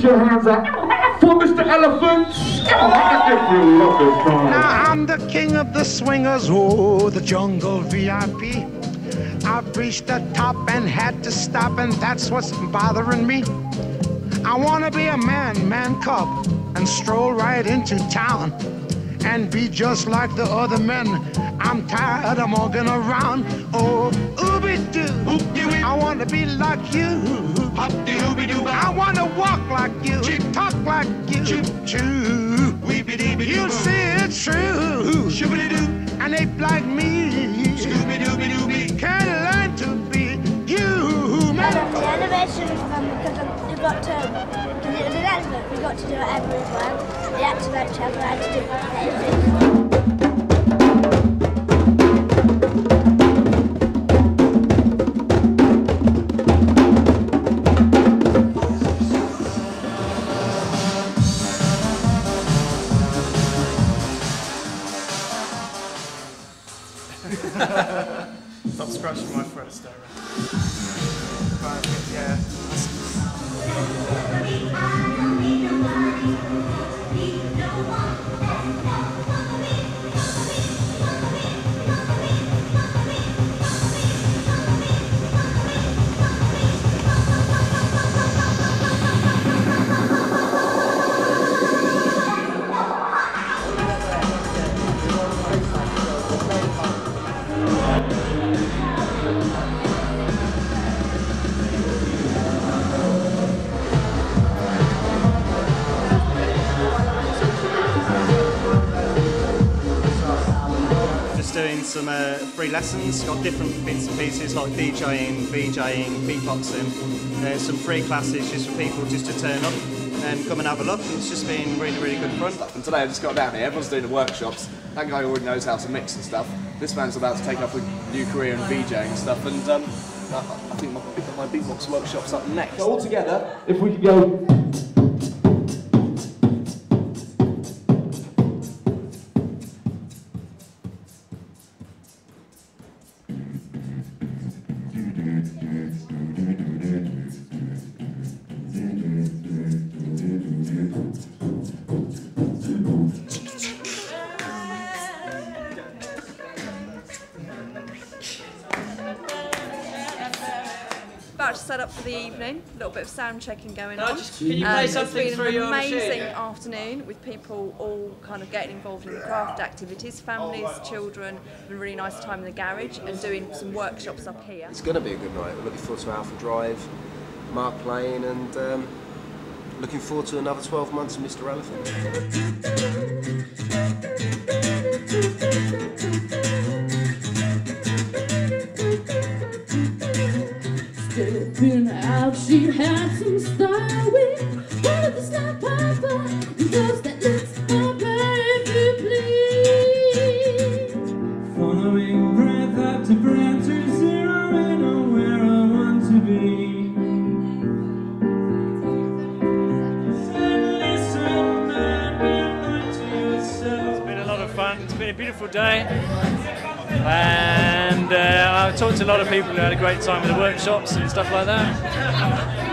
put your hands up for Mr. Elephant. If you love this song. Now I'm the king of the swingers, oh, the jungle VIP. I've reached the top and had to stop, and that's what's bothering me. I wanna be a man, man cub, and stroll right into town and be just like the other men. I'm tired of walking around. Oh, ooby doo. I wanna be like you. Hop de dooby doo. I wanna walk like you, talk like you. Choo. You see it's true. And ape like me Scooby dooby dooby. can learn to be human. The elevation is fun because we've got to, because it's an elephant, we've got to do it everywhere. The activate travel had to do everything. Stop scratching my throat, Darren. Just doing some uh, free lessons, got different bits and pieces like DJing, VJing, beatboxing. There's some free classes just for people just to turn up and come and have a look. It's just been really, really good fun. And today I just got down here, everyone's doing the workshops. That guy already knows how to mix and stuff. This man's about to take up a new career in VJing and stuff, and um, I, I think my, my beatbox workshop's up next. So all together, If we could go. About to set up for the evening, a little bit of sound checking going on. Can you play something it's through been your an amazing machine? afternoon with people all kind of getting involved in the craft activities, families, children, having a really nice time in the garage and doing some workshops up here. It's going to be a good night. We're looking forward to Alpha Drive, Marc playing, and um, looking forward to another 12 months of Mr. Elephant. Stepping out, she had some style with one of the snap papa and those that looks my baby please. Following breath after breath to zero and on where I want to be. And listen and be kind to yourself. It's been a lot of fun. It's been a beautiful day. Uh, I've talked to a lot of people who had a great time with the workshops and stuff like that.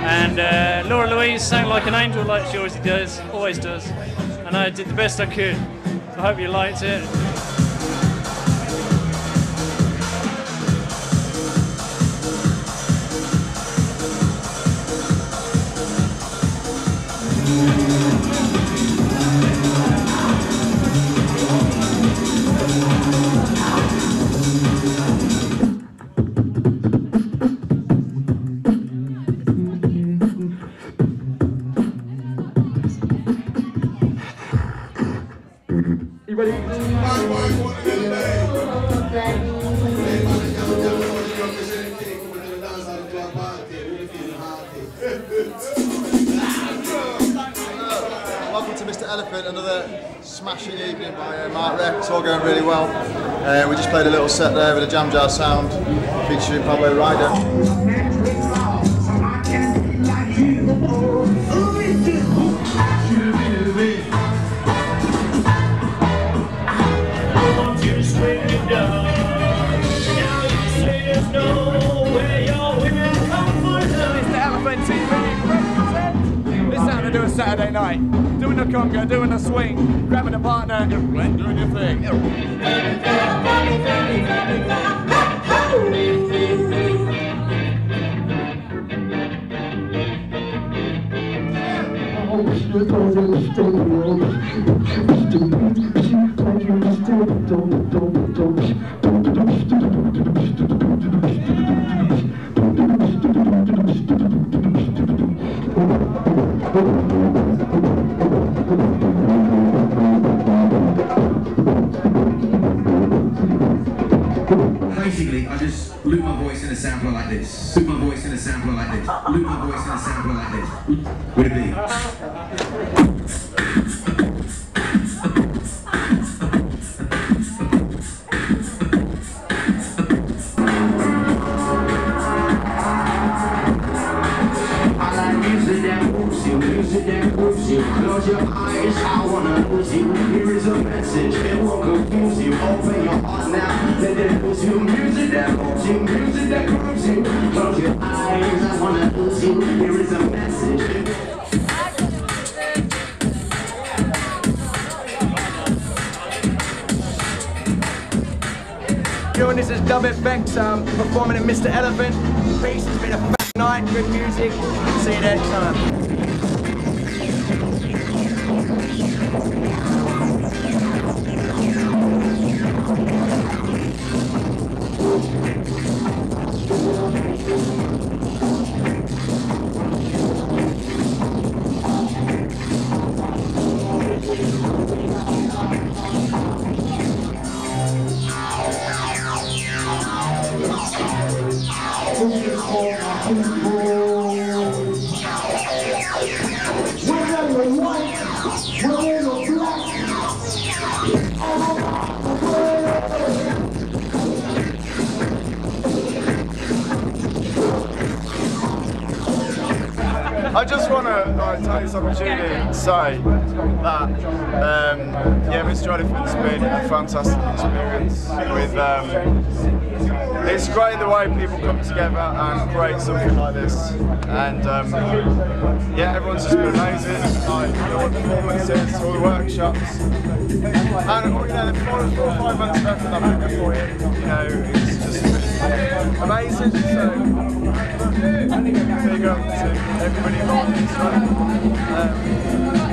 And uh, Laura Louise sang like an angel, like she always does, always does. And I did the best I could. I hope you liked it. Welcome to Mr. Elephant, another smashing evening by uh, Marc Reck. It's all going really well. Uh, we just played a little set there with a Jam Jar sound featuring Pablo Ryder. To do a Saturday night. Doing the conga, doing the swing, grabbing a partner, and doing your thing. Basically, I just loop my voice in a sampler like this. Loop my voice in a sampler like this. Loop my voice in a sampler like this. With a beat. Here is a message, it won't confuse you. Open your heart now, let it lose. Music that moves you, music that grooves you. Close your eyes, I wanna lose you. Here is a message. And this is Dub FX um, performing at Mr. Elephant. Peace, it's been a fat night, good music. See you next time. I just want to uh, take this opportunity to say that, um, yeah, Mr. Elephant's been a fantastic experience. With um, it's great the way people come together and create something like this, and um, yeah, everyone's just been amazing. Like all the performances, all the workshops, and you know, the or five months left that I've been before you know, it's just been amazing. So big up to everybody involved in this one. Um,